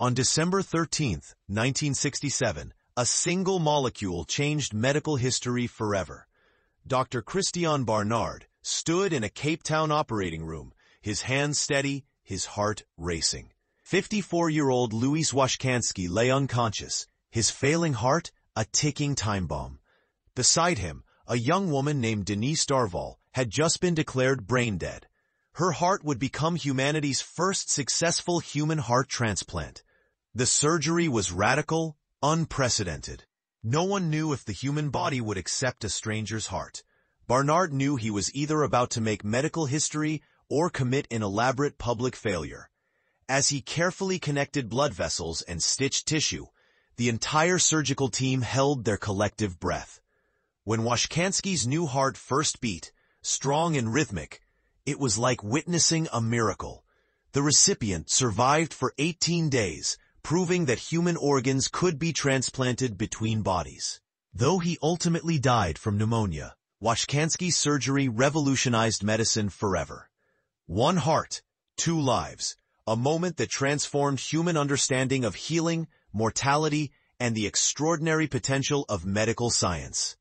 On December 13, 1967, a single molecule changed medical history forever. Dr. Christiaan Barnard stood in a Cape Town operating room, his hands steady, his heart racing. 54-year-old Louis Washkansky lay unconscious, his failing heart a ticking time bomb. Beside him, a young woman named Denise Darvall had just been declared brain dead. Her heart would become humanity's first successful human heart transplant. The surgery was radical, unprecedented. No one knew if the human body would accept a stranger's heart. Barnard knew he was either about to make medical history or commit an elaborate public failure. As he carefully connected blood vessels and stitched tissue, the entire surgical team held their collective breath. When Washkansky's new heart first beat, strong and rhythmic, it was like witnessing a miracle. The recipient survived for 18 days, proving that human organs could be transplanted between bodies. Though he ultimately died from pneumonia, Washkansky's surgery revolutionized medicine forever. One heart, two lives, a moment that transformed human understanding of healing, mortality, and the extraordinary potential of medical science.